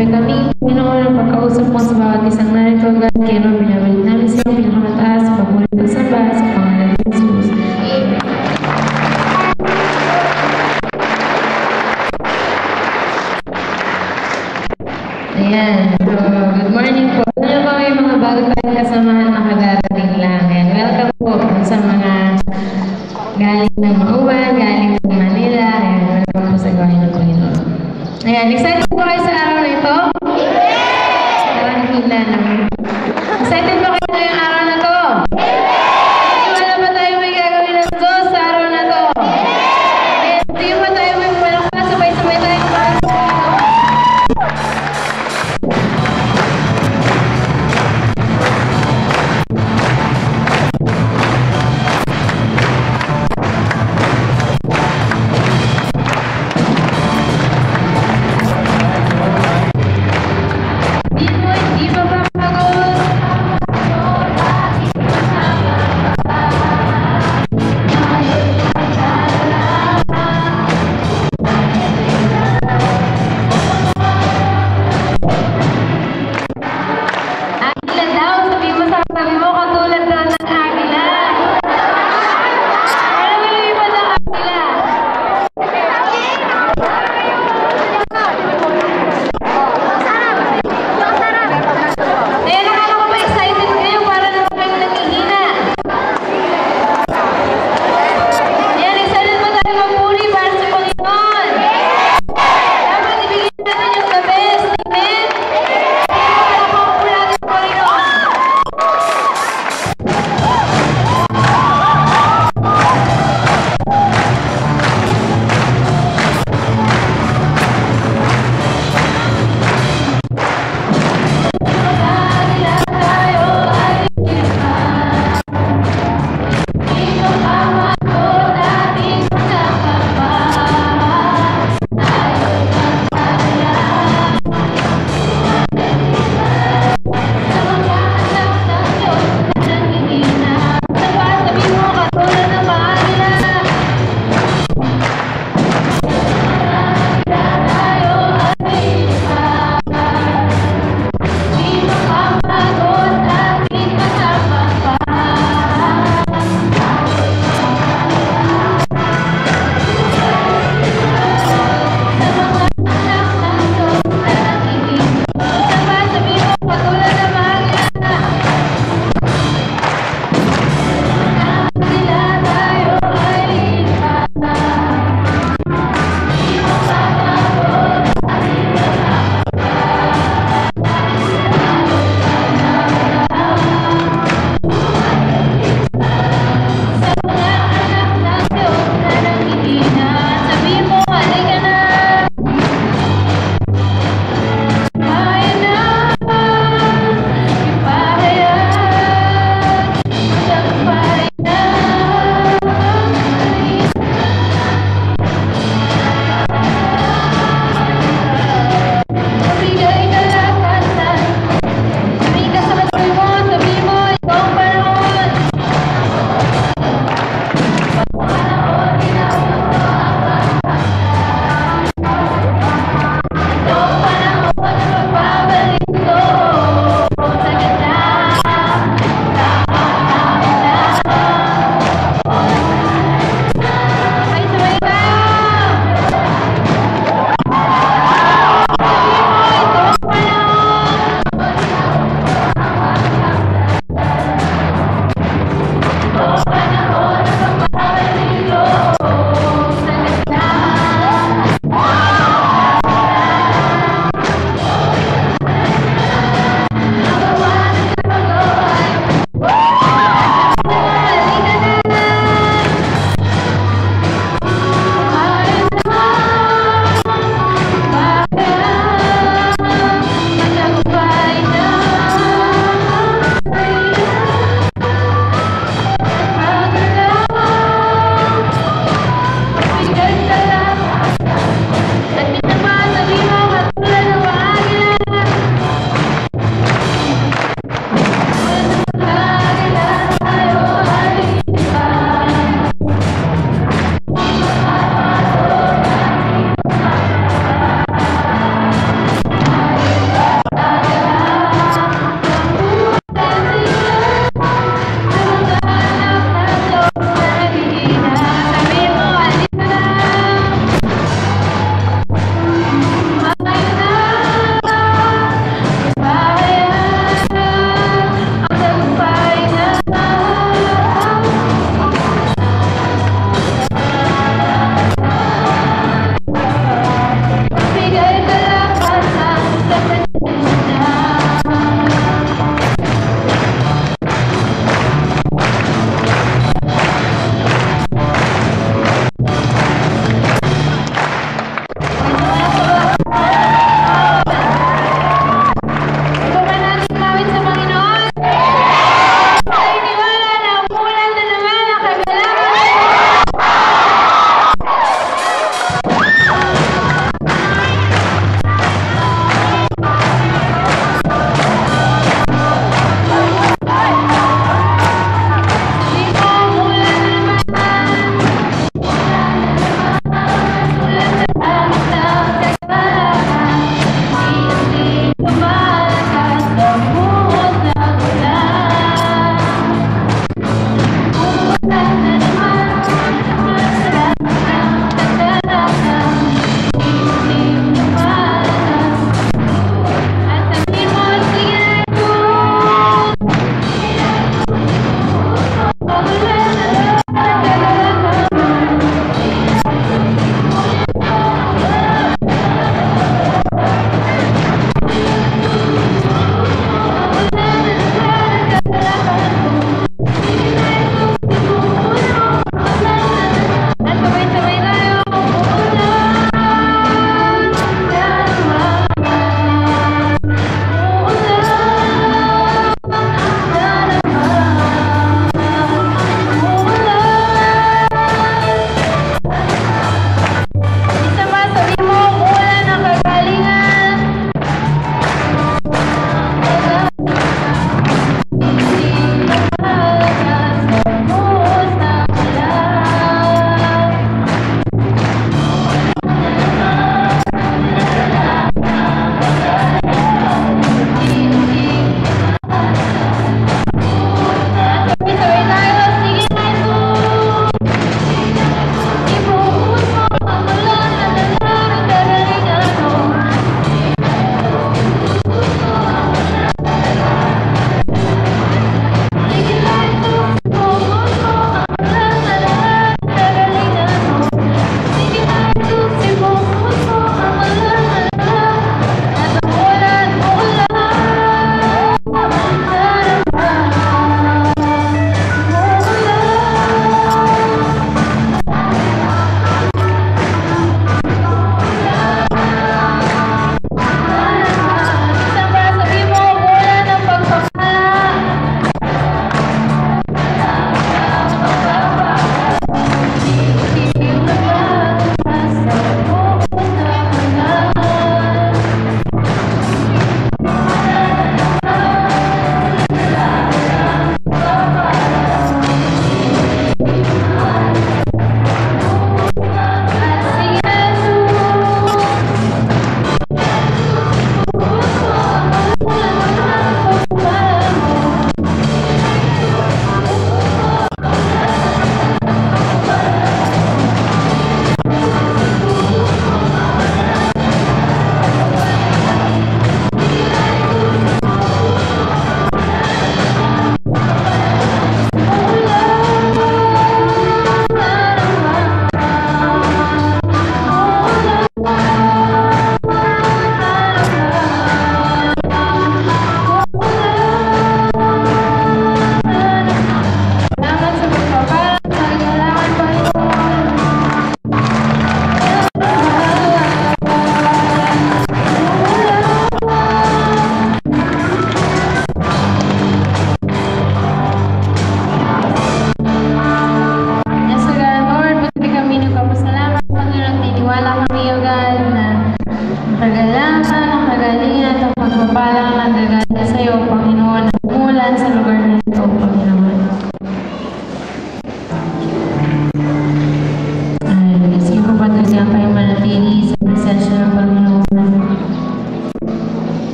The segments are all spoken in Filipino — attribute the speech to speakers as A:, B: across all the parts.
A: Sir kami, Panginoon, ang pagkausap mo sa bawat isang narito agad, kaya nung binabalik namin sa iyo, pinakamataas, pagbuli pagsamba, sa pangalan ng Jesus. Ayan. So, good morning po. Ano po yung mga bago tayong kasamahan na kadarating welcome po sa mga galing ng Mauban, galing ng Manila. Ayan, welcome po sa gawain ng Panginoon. Ayan, excited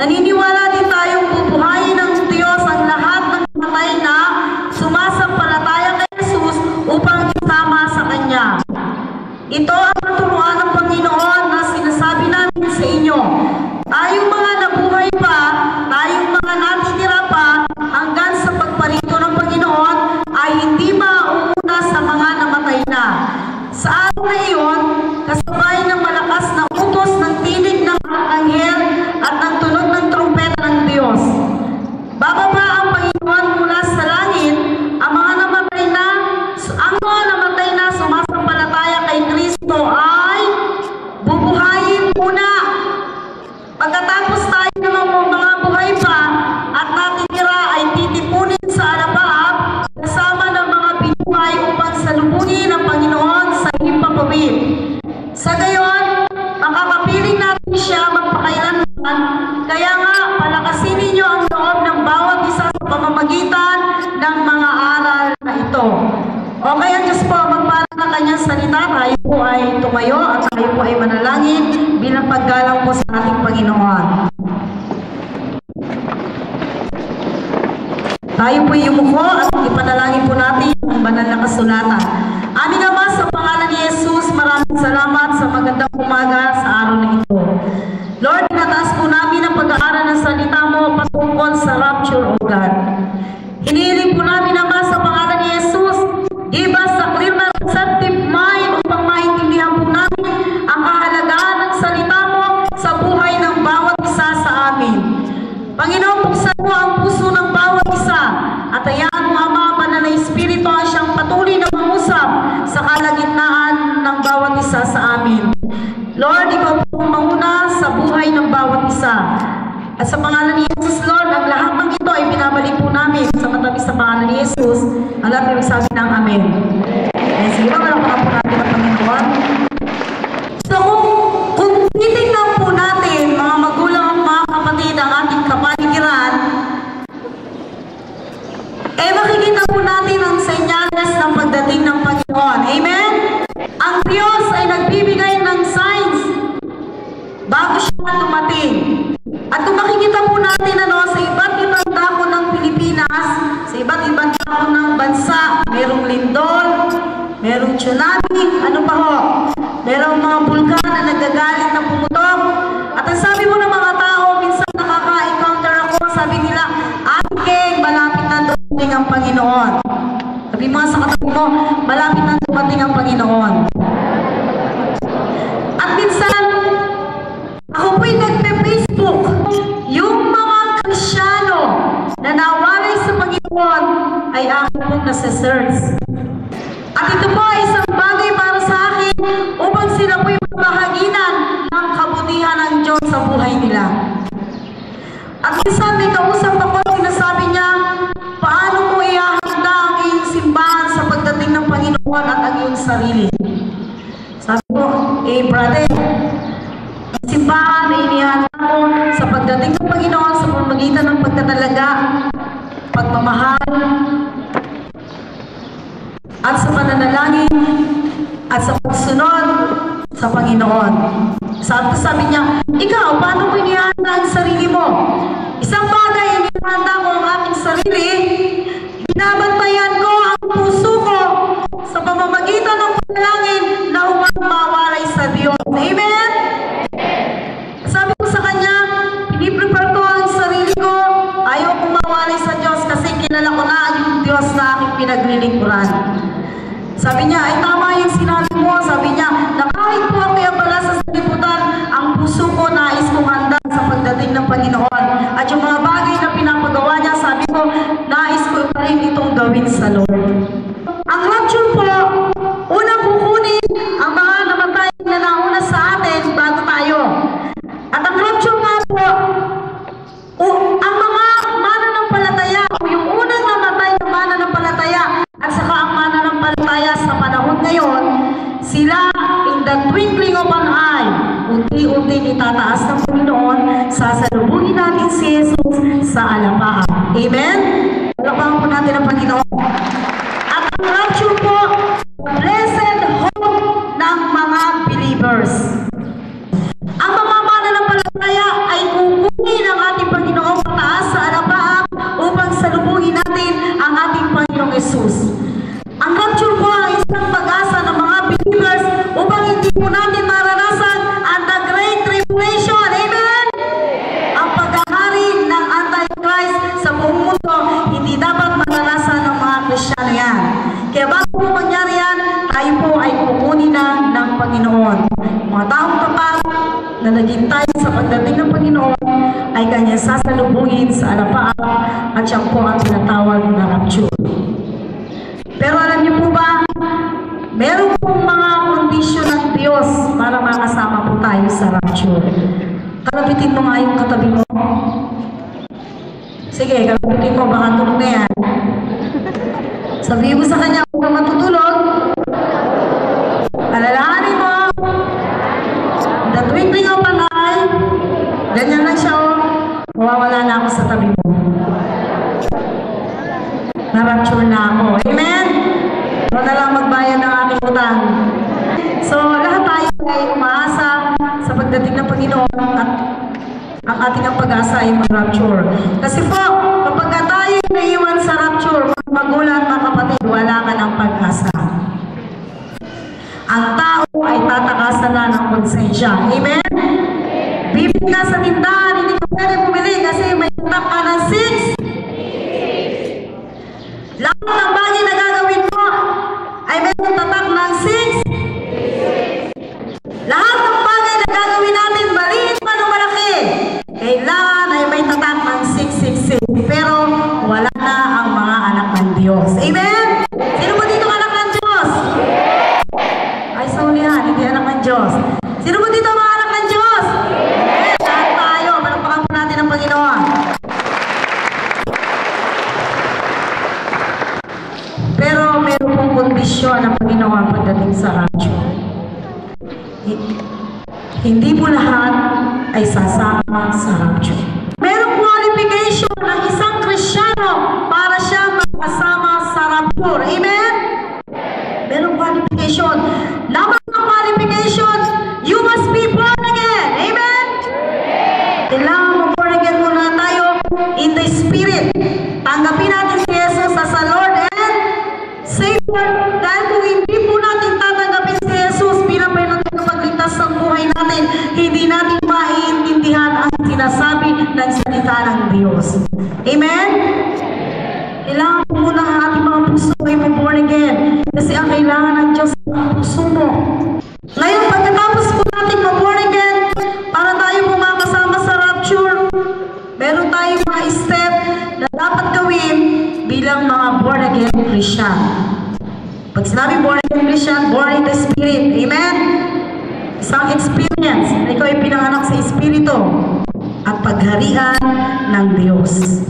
B: Naniniwala din tayong bubuhayin Tayo po'y yumuko at ipanalangin po natin ang banal na kasulatan. Aming Ama, sa pangalan ni Jesus, maraming salamat sa magandang umaga sa araw na ito. merong tsunami, ano pa ho, merong mga bulkan na nagagalit ng pumutok. At ang sabi mo ng mga tao, minsan nakaka-encounter ako, sabi nila, Aking, malapit na dumating ang Panginoon. Sabi mga sa katabi mo, malapit na dumating ang Panginoon. At minsan, ako po'y nagpe-Facebook, yung mga krisyano na nawalay sa Panginoon ay aking pong nasa-search. Amen? Sabi ko sa kanya, piniprepare ko ang sarili ko. Ayaw kong mawalay sa Diyos kasi kinala ko na yung Diyos na aking pinaglilingkuran. Sabi niya, ay tama yung sinabi mo. Sabi niya, na kahit po ako yung pala sa salibutan, ang puso ko nais kong handa sa pagdating ng Panginoon. At yung mga bagay na pinapagawa niya, sabi ko, nais ko pa rin itong gawin sa Lord. na naghintay sa pagdating ng Panginoon ay kanya sasalubungin sa alapaap at siya po ang tinatawag na rapture. Pero alam niyo po ba, meron pong mga kondisyon ng Diyos para makasama po tayo sa rapture. Kalapitin mo nga yung katabi mo. Sige, kalapitin mo, baka tulog na yan. Sabihin mo sa kanya, Lahat ng bagay na gagawin ko ay mayroong tatak ng 6. Lahat ng bagay na gagawin natin, maliit man o malaki, kailangan ay may tatak ng 666. Pero wala na ang mga anak ng Diyos. Amen? Pag sinabi born again Christian, born in the Spirit. Amen? Isang experience na ikaw ay pinanganak sa Espiritu at pagharian ng Diyos.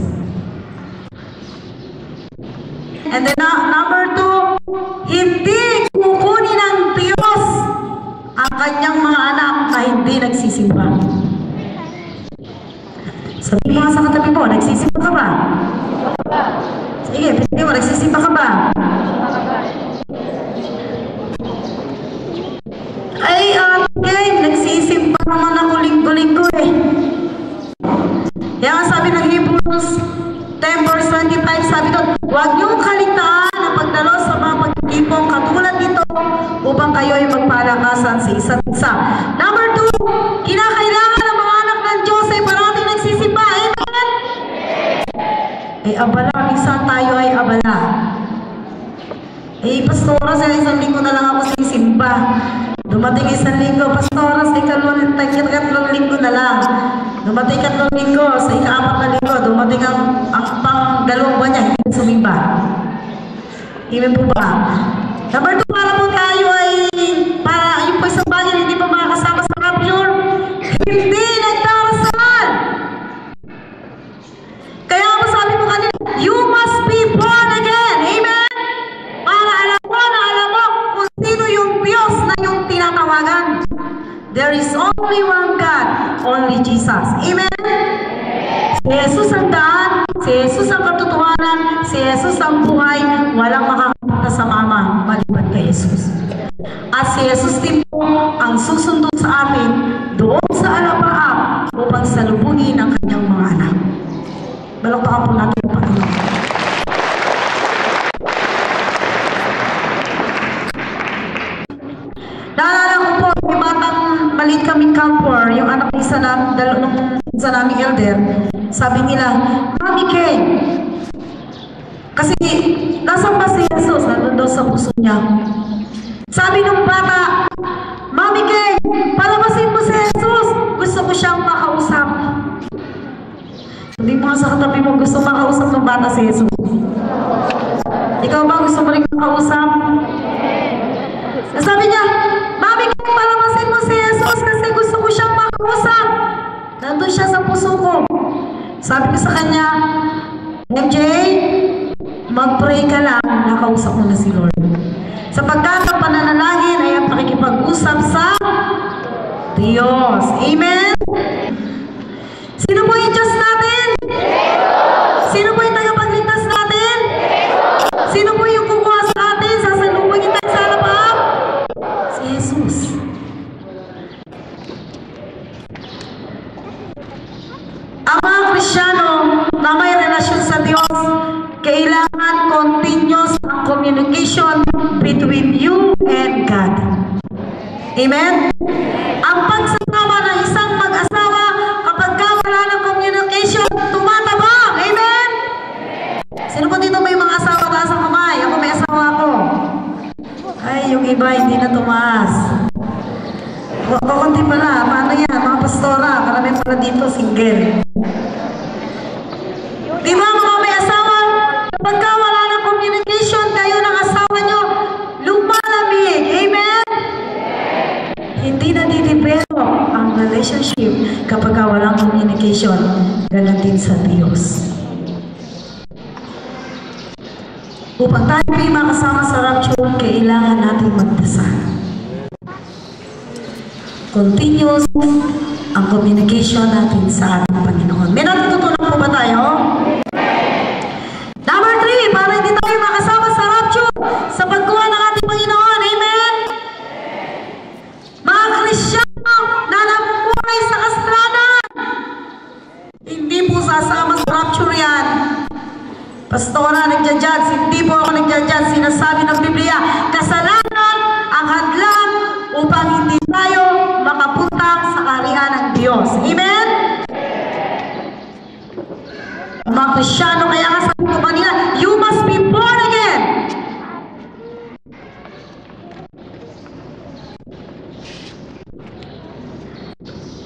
B: na lang. Dumating katlong linggo, sa ikaapat na linggo, dumating ang, ang pang dalawang buwan niya, hindi sumimba. Amen po ba? Number two, para po tayo ay para yung pagsambangin hindi pa makakasama sa rapture. Hindi nagdarasal! Kaya ako sabi ko kanina, you must be born again. Amen? Para alam mo na alam mo kung sino yung Diyos na yung tinatawagan. There is only one God, only Jesus. Amen? Si Jesus ang daan, si Jesus ang katotohanan, si Jesus ang buhay, walang makakapunta sa Mama maliban kay Jesus. At si Jesus din po ang susundo sa atin doon sa alapaap upang salubungin ang kanyang mga anak. Balakpakan po natin ang Panginoon. Naalala ko po, yung batang maliit kaming camper, yung anak ng isa na, dalo nung elder, sabi nila, Mami Kay, kasi nasa pa si Jesus, nandun daw sa puso niya. Sabi nung bata, Mami Kay, palabasin mo si Jesus, gusto ko siyang makausap. Hindi mo sa katabi mo gusto makausap ng bata si Jesus. Ikaw ba gusto mo rin makausap? Sabi niya, Mami, kaya palamasin mo si Jesus kasi gusto ko siyang makausap. Nandun siya sa puso ko. Sabi ko sa kanya, MJ, mag-pray ka lang, nakausap mo na si Lord. Sapagkat ang pananalangin ay ang pakikipag-usap sa Diyos. Amen? Sino po yung Diyos natin? Sino po yung tagapagligtas natin? Sino po yung kukuha sa atin? Sasalubungin tayo sa alapap? Si Jesus. Ang mga Kristiyano na may relasyon sa Diyos, kailangan continuous communication between you and God. Amen? Ang pagsasama ng isang mag-asawa kapag ka wala ng communication, tumatabang. Amen? Sino po dito may mga asawa taas ang kamay? Ako may asawa ako. Ay, yung iba hindi na tumaas. Kukunti pala. Paano yan? Mga pastora. Karami pala dito, single. Walang communication. Ganon din sa Diyos. Upang tayo ay makasama sa rapture, kailangan natin magdasal. Continuous ang communication natin sa ating Panginoon. May natutunan po ba tayo? Pastora, nagja-judge. Hindi po ako nagja-judge. Sinasabi ng Biblia, kasalanan ang hadlang upang hindi tayo makapunta sa kaharian ng Diyos. Amen? Ang Mga Krisyano, kaya nga sabi ko kanina, you must be born again.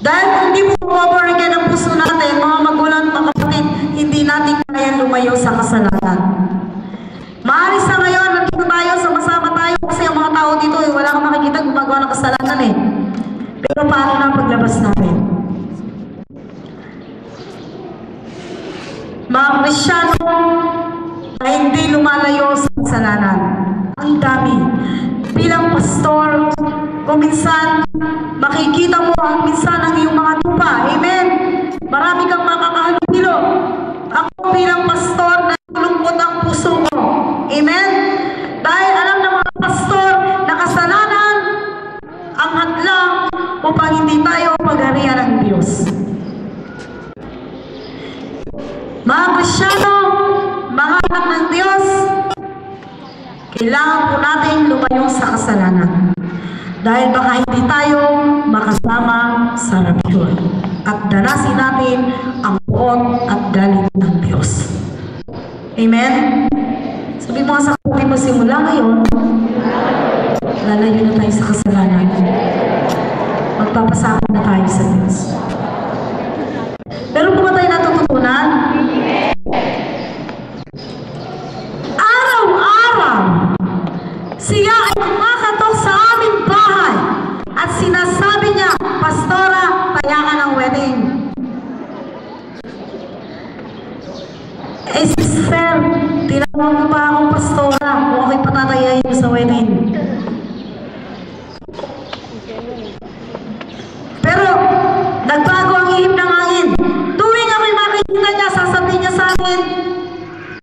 B: Dahil kung hindi po born again ang puso natin, mga magulang, mga kapatid, hindi natin kaya lumayo sa kasalanan. Maaari sa ngayon, nandito tayo, sama-sama tayo, kasi ang mga tao dito, eh, wala kang makikita gumagawa ng kasalanan eh. Pero paano na paglabas natin? Mga Krisyano na hindi lumalayo sa kasalanan. Ang dami. Bilang pastor, kung minsan makikita mo ang minsan ang iyong mga tupa. Amen? Marami kang makakahalubilo. Ako bilang pastor, nalulungkot ang puso ko. Amen? Upang hindi tayo pagharian ng Diyos. Mga Krisyano, mga anak ng Diyos, kailangan po natin lumayo sa kasalanan. Dahil baka hindi tayo makasama sa rapture. At danasin natin ang puot at galit ng Diyos. Amen? Sabi mo sa kapatid mo, simula ngayon, lalayo na tayo sa kasalanan. Magpapasama na tayo sa Diyos. Pero po tayo natututunan? Araw-araw, siya ay kumakatok sa aming bahay at sinasabi niya, Pastora, tayangan ang wedding. Eh, sister, tinawag mo pa akong pastora kung ako'y patatayain mo sa wedding. wedding.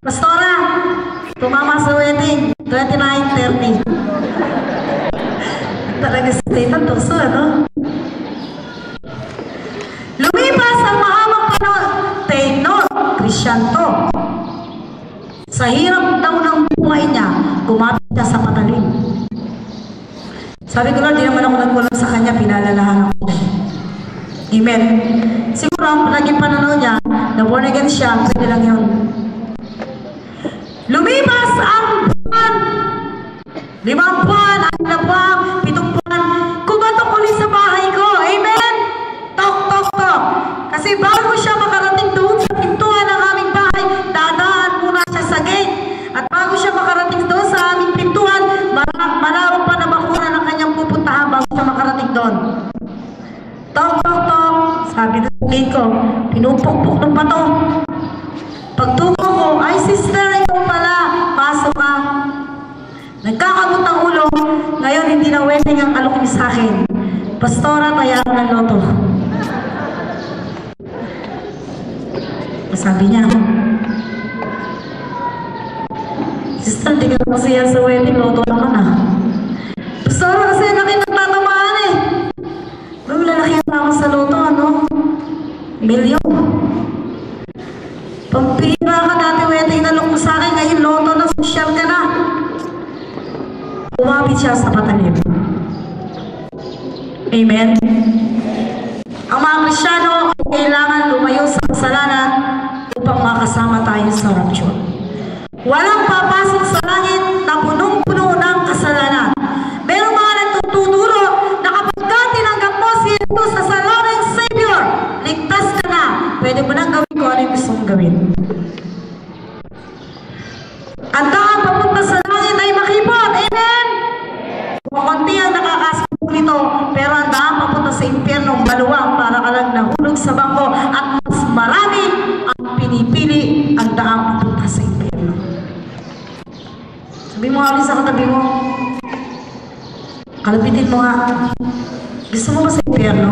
B: Pastora, tumama sa wedding. 29.30. Talaga si Titan Tuso, ano? Lumipas ang mahamang panahon. Take note, Christian to. Sa hirap daw ng buhay niya, kumapit siya sa patalim. Sabi ko lang, di naman ako nagkulang sa kanya, pinalalahan ako. Amen. Siguro ang naging pananaw niya, na-born again siya, pwede lang yun. Lumipas ang buwan! Limang buwan, anim na buwan, pitong buwan. Kumatok ulit sa bahay ko. Amen? Tok, tok, tok. Kasi bago siya makarating doon sa pintuan ng aming bahay, dadaan muna siya sa gate. At bago siya makarating doon sa aming pintuan, malawag pa na bakuna ng kanyang pupuntahan bago siya makarating doon. Tok, tok, tok. Sabi na Tingin ko, pinupukpok ng bato. Pagtuko ko, ay sister, ikaw pala, pasok ka. Nagkakabot ang ulo, ngayon hindi na wedding ang alukin sa akin. Pastora, bayaran ng loto. Sabi niya, Sister, di ka kasi yan sa wedding, loto naman ah. millones Kalapitin mo mau, Gusto mo ba sa impyerno?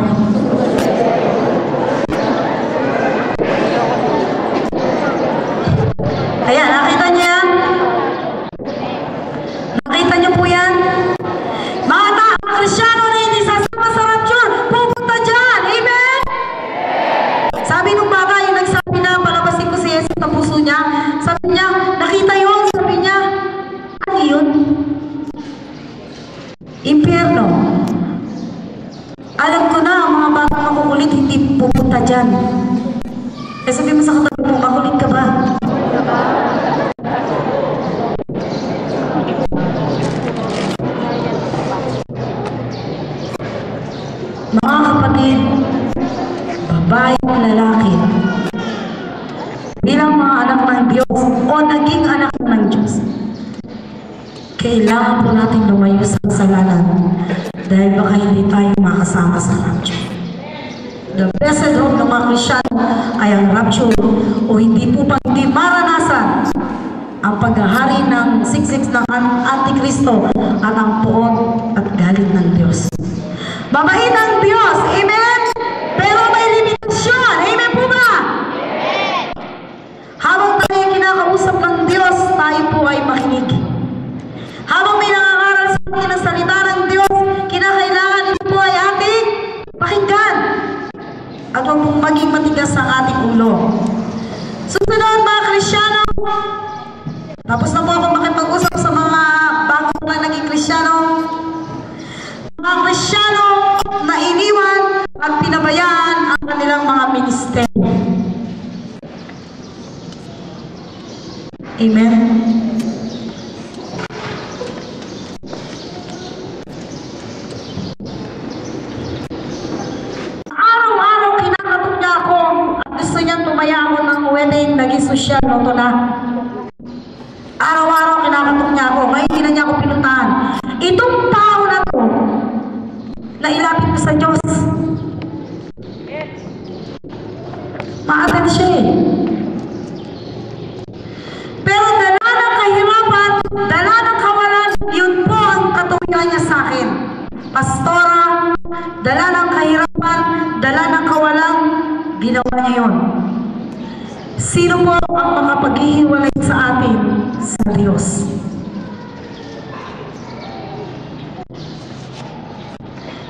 B: Sino po ang makapaghihiwalay sa atin sa Diyos?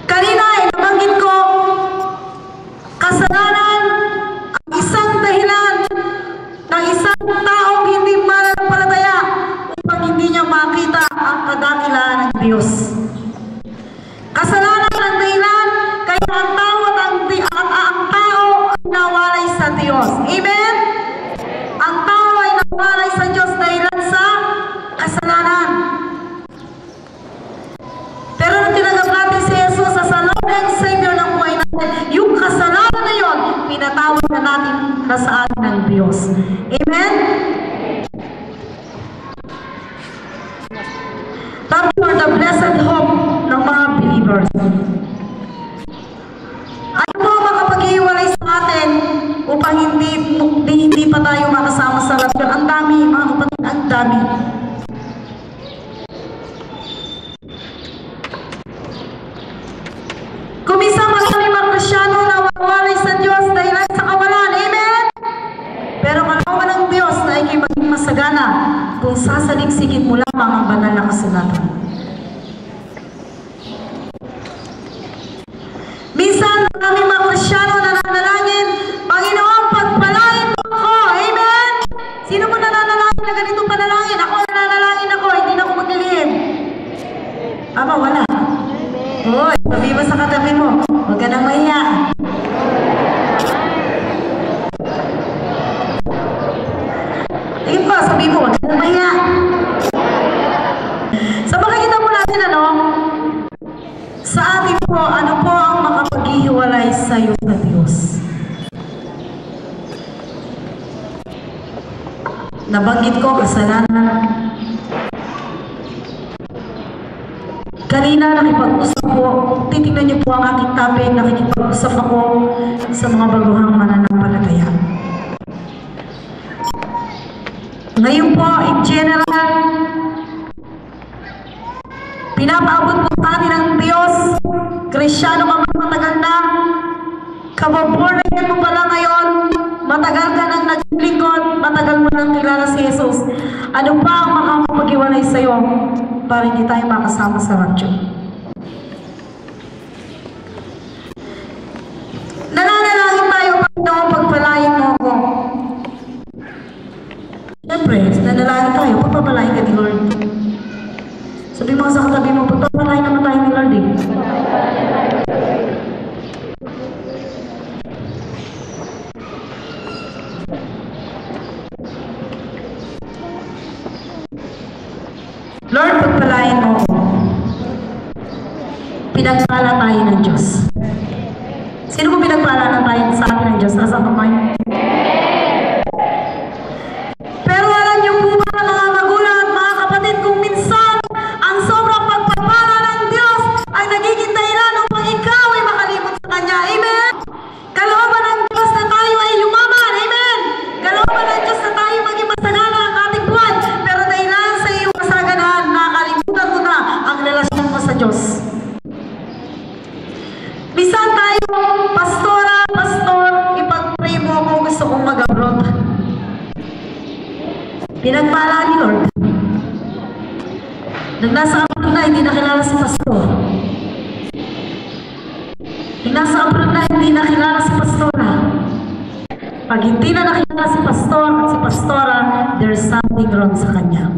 B: Kanina ay nabanggit ko, kasalanan ang isang dahilan ng isang taong hindi mananampalataya upang hindi niya makita ang kadakilaan ng Diyos. Kasalanan ang dahilan kaya ang tao at ang, ang, ang tao ay nawalay sa Diyos. Amen? Yon, pinatawad na natin na sa atin ng Diyos. Amen? Thank you for the blessed hope ng mga believers. Ano po ang makapag-iwalay sa atin upang hindi, hindi, hindi pa tayo makasama sa rapture? Ang dami, mga kapatid, ang dami. Kumisa marami mga Krisyano na walay sa Diyos dahil sa kawalan. Amen? Pero kalooban ng Diyos na ikay maging masagana kung ang banal na kasulatan. Minsan, marami mga Krisyano na nanalangin, Panginoon, pagpalain mo ako. Amen? Sino mo nananalangin na ganito panalangin? Ako nananalangin ako, hindi na ako maglilihim. Aba, wala. Hoy, sabi mo sa katabi mo, huwag ka nang mahiya. Tingin po, sabi mo, huwag ka nang mahiya. Po, ano po ang makapaghihiwalay sa iyo sa Diyos? Nabanggit ko, kasalanan. Kanina nakipag-usap po, titingnan niyo po ang aking topic, nakikipag-usap ako sa mga baguhang mananampalataya. Ngayon po, in general, pinapaabot po sa ng Diyos, Krisyano ka man matagal na, kababorn mo pala ngayon, matagal ka nang naglingkod, matagal mo nang kilala si Jesus. Ano pa ang makakapag-iwalay sa'yo para hindi tayo makasama sa rapture? Nananalangin tayo, Panginoon, pagpalain mo ako. Siyempre, nanalangin tayo, pagpapalain ka ni Lord. Sabi mo sa katabi mo, pagpapalain naman tayo ni Lord eh. Pag hindi na nakilala si pastor at si pastora, there's something wrong sa kanya.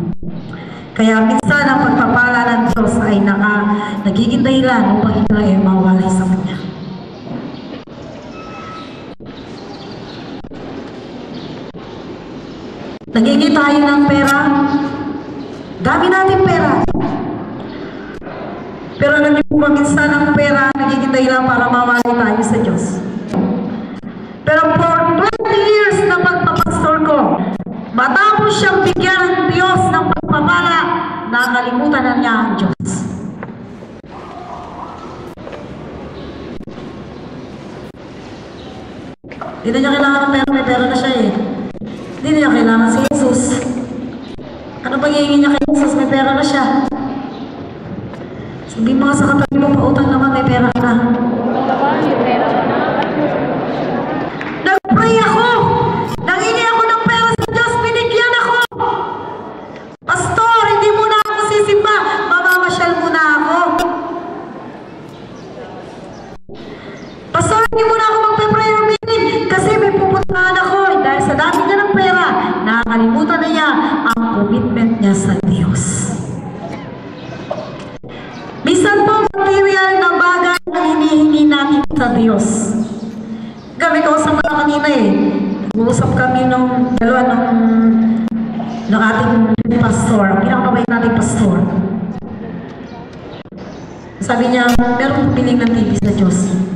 B: Kaya minsan ang pagpapala ng Diyos ay naka, nagiging dahilan upang ito ay mawalay sa Kanya. Nagiging tayo ng pera. Dami natin pera. Pero alam niyo po minsan ang pera nagiging dahilan para mawalay tayo sa Diyos. Pero for 20 years na pagpapastor ko, matapos siyang bigyan ng Diyos ng pagpapala, nakalimutan na niya ang Diyos. Hindi niya kailangan ng pera, may pera na siya eh. Hindi niya kailangan si Jesus. Ano pag kay Jesus? May pera na siya. Sabi mga sa katabi mo, pautang naman, may pera ka na. Nakalimutan na niya ang commitment niya sa Diyos. Bisan po material na bagay na hinihingi natin sa Diyos. Kami kausap ko na kanina eh. Nag-uusap kami nung dalawa nung, nung ating pastor, ang pinakamabait nating pastor. Sabi niya, meron piling ng TV sa Diyos.